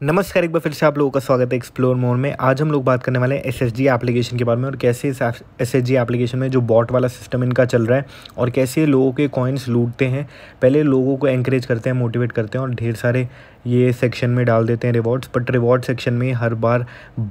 नमस्कार, एक बार फिर से आप लोगों का स्वागत है एक्सप्लोर मोड में। आज हम लोग बात करने वाले हैं एसएसजी एप्लीकेशन के बारे में और कैसे इस एस एस एप्लीकेशन में जो बॉट वाला सिस्टम इनका चल रहा है और कैसे लोगों के कॉइन्स लूटते हैं। पहले लोगों को एंकरेज करते हैं मोटिवेट करते हैं और ढेर सारे ये सेक्शन में डाल देते हैं रिवॉर्ड्स बट रिवॉर्ड सेक्शन में हर बार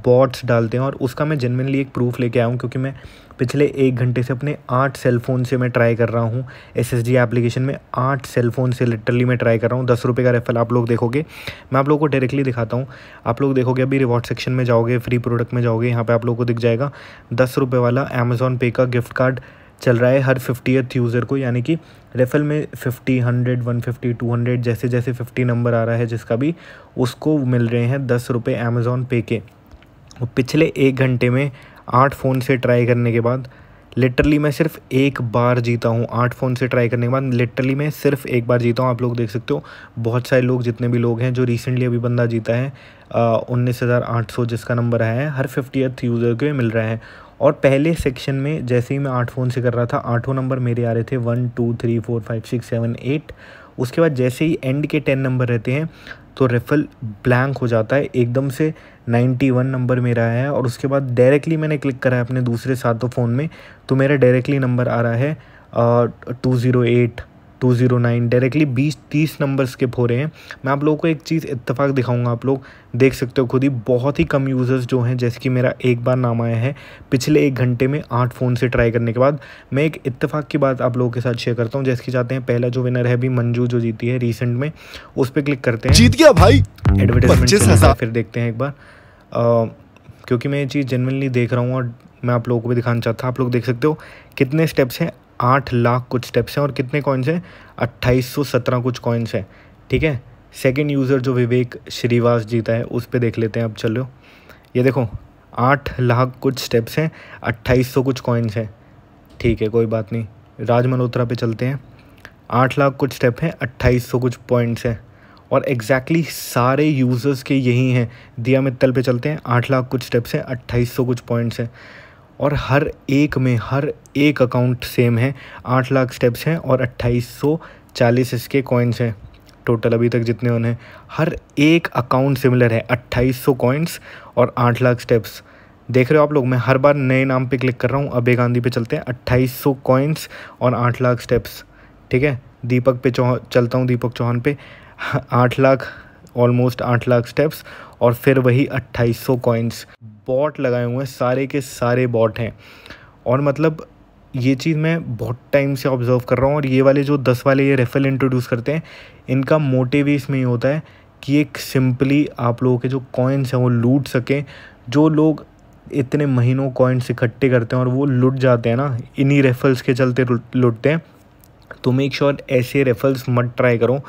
बॉट्स डालते हैं और उसका मैं जनरली एक प्रूफ लेके आया हूँ क्योंकि मैं पिछले एक घंटे से अपने आठ सेल फ़ोन से मैं ट्राई कर रहा हूँ। एस एस एप्लीकेशन में आठ सेल फ़ोन से लिटरली मैं ट्राई कर रहा हूँ। दस रुपये का रेफल आप लोग देखोगे। मैं आप लोगों को डायरेक्टली दिखाता हूँ। आप लोग देखोगे अभी रिवॉर्ड सेक्शन में जाओगे फ्री प्रोडक्ट में जाओगे, यहाँ पर आप लोग को दिख जाएगा। दस रुपये वाला अमेज़ॉन पे का गिफ्ट कार्ड चल रहा है हर फिफ्टीथ यूज़र को, यानी कि रेफल में fifty hundred one fifty two hundred जैसे जैसे फिफ्टी नंबर आ रहा है जिसका भी, उसको मिल रहे हैं दस रुपये अमेज़ॉन पे के। पिछले एक घंटे में आठ फ़ोन से ट्राई करने के बाद, लिटरली मैं सिर्फ़ एक बार जीता हूँ आठ फ़ोन से ट्राई करने के बाद। लिटरली मैं सिर्फ़ एक बार जीता हूँ, आप लोग देख सकते हो। बहुत सारे लोग, जितने भी लोग हैं, जो रिसेंटली अभी बंदा जीता है उन्नीस हज़ार आठ सौ जिसका नंबर आया है, हर फिफ्टी यूज़र के मिल रहा है। और पहले सेक्शन में, जैसे ही मैं आठ फ़ोन से कर रहा था, आठों नंबर मेरे आ रहे थे one two three four five six seven eight उसके बाद जैसे ही एंड के टेन नंबर रहते हैं तो रेफल ब्लैंक हो जाता है। एकदम से 91 नंबर मेरा आया है और उसके बाद डायरेक्टली मैंने क्लिक करा है अपने दूसरे सातों फ़ोन में तो मेरा डायरेक्टली नंबर आ रहा है two zero eight two zero nine directly बीस तीस नंबर स्किप हो रहे हैं। मैं आप लोगों को एक चीज़ इत्तेफाक दिखाऊँगा आप लोग देख सकते हो खुद ही बहुत ही कम यूज़र्स जो हैं जैसे कि मेरा एक बार नाम आया है पिछले एक घंटे में आठ फ़ोन से ट्राई करने के बाद मैं एक इत्तेफाक की बात आप लोगों के साथ शेयर करता हूँ जैसे कि चाहते हैं पहला जो विनर है अभी मंजू जो जीती है रिसेंट में उस पर क्लिक करते हैं। जीत गया भाई। एडवर्टाइजमेंट फिर देखते हैं एक बार। क्योंकि मैं ये चीज़ जनरली देख रहा हूँ और मैं आप लोगों को भी दिखाना चाहता हूँ। आप लोग देख सकते हो कितने स्टेप्स हैं। आठ लाख कुछ स्टेप्स हैं और कितने कॉइन्स हैं? अट्ठाईस सौ सत्रह कुछ कॉइन्स हैं। ठीक है? सेकेंड यूज़र जो विवेक श्रीवास जीता है, उस पर देख लेते हैं। अब चलो। ये देखो, आठ लाख कुछ स्टेप्स हैं, अट्ठाईस सौ कुछ कॉइन्स हैं। ठीक है, कोई बात नहीं। राज मल्होत्रा पे चलते हैं। आठ लाख कुछ स्टेप हैं, अट्ठाईस सौ कुछ पॉइंट्स हैं। और एग्जैक्टली exactly सारे यूज़र्स के यही हैं। दिया मित्तल पे चलते हैं। आठ लाख कुछ स्टेप्स हैं, अट्ठाईस सौ कुछ पॉइंट्स हैं। और हर एक में हर एक अकाउंट सेम है। आठ लाख स्टेप्स हैं और अट्ठाईस सौ चालीस इसके कॉइन्स हैं। टोटल अभी तक जितने उन्हें। हर एक अकाउंट सिमिलर है। अट्ठाईस सौ कॉइन्स और आठ लाख स्टेप्स देख रहे हो आप लोग, मैं हर बार नए नाम पे क्लिक कर रहा हूँ। अबे गांधी पे चलते हैं। अट्ठाईस सौ कॉइन्स और आठ लाख स्टेप्स ठीक है? दीपक पे चलता हूँ दीपक चौहान पे। आठ लाख ऑलमोस्ट आठ लाख स्टेप्स और फिर वही अट्ठाईस सौ कॉइन्स बॉट लगाए हुए हैं, सारे के सारे बॉट हैं। और मतलब ये चीज़ मैं बहुत टाइम से ऑब्ज़र्व कर रहा हूँ और ये वाले जो दस वाले ये रेफल इंट्रोड्यूस करते हैं, इनका मोटिव ही इसमें ये होता है कि एक सिंपली आप लोगों के जो कॉइन्स हैं वो लूट सकें। जो लोग इतने महीनों कॉइन्स इकट्ठे करते हैं और वो लुट जाते हैं ना, इन्हीं रेफल्स के चलते लुटते हैं। तो मेक श्योर ऐसे रेफल्स मत ट्राई करो।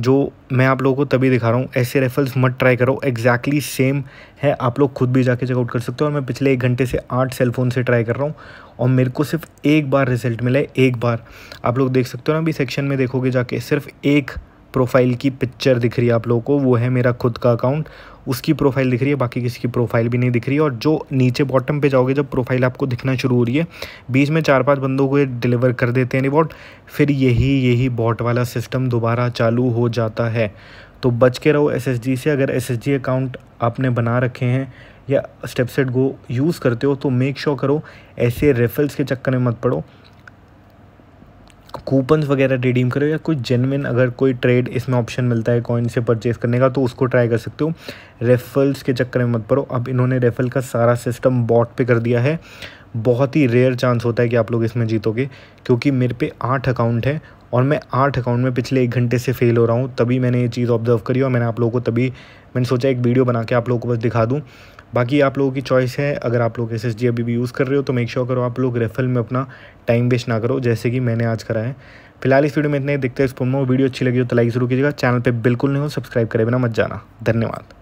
जो मैं आप लोगों को तभी दिखा रहा हूँ। ऐसे रेफल्स मत ट्राई करो। एग्जैक्टली सेम है। आप लोग खुद भी जाके चेकआउट कर सकते हो और मैं पिछले एक घंटे से आठ सेलफोन से ट्राई कर रहा हूँ और मेरे को सिर्फ़ एक बार रिज़ल्ट मिला है। एक बार। आप लोग देख सकते हो ना अभी सेक्शन में देखोगे जाके सिर्फ़ एक प्रोफ़ाइल की पिक्चर दिख रही है आप लोगों को, वो है मेरा खुद का अकाउंट उसकी प्रोफ़ाइल दिख रही है, बाकी किसी की प्रोफ़ाइल भी नहीं दिख रही है। और जो नीचे बॉटम पे जाओगे, जब प्रोफ़ाइल आपको दिखना शुरू हो रही है, बीच में चार पाँच बंदों को ये डिलीवर कर देते हैं रिवॉर्ड फिर यही यही बॉट वाला सिस्टम दोबारा चालू हो जाता है। तो बच के रहो एसएसजी से, अगर एसएसजी अकाउंट आपने बना रखे हैं, या स्टेपसेट गो यूज़ करते हो तो मेक श्योर करो, ऐसे रेफल्स के चक्कर में मत पड़ो। कूपन्स वगैरह रिडीम करो या कोई जेनविन अगर कोई ट्रेड इसमें ऑप्शन मिलता है कॉइन से परचेज़ करने का तो उसको ट्राई कर सकते हो। रेफल्स के चक्कर में मत पड़ो। अब इन्होंने रेफल का सारा सिस्टम बॉट पे कर दिया है। बहुत ही रेयर चांस होता है कि आप लोग इसमें जीतोगे, क्योंकि मेरे पे आठ अकाउंट है और मैं आठ अकाउंट में पिछले एक घंटे से फेल हो रहा हूँ। तभी मैंने ये चीज़ ऑब्ज़र्व करी और मैंने आप लोगों को तभी मैंने सोचा एक वीडियो बना के आप लोगों को बस दिखा दूँ। बाकी आप लोगों की चॉइस है, अगर आप लोग एसएसजी अभी भी यूज़ कर रहे हो तो मेक श्योर करो आप लोग रेफल में अपना टाइम वेस्ट ना करो, जैसे कि मैंने आज करा है। फ़िलहाल इस वीडियो में इतने देखते हैं इस वीडियो अच्छी लगी हो तो लाइक ज़रूर कीजिएगा चैनल पर बिल्कुल नहीं हो सब्सक्राइब करे बिना मत जाना। धन्यवाद।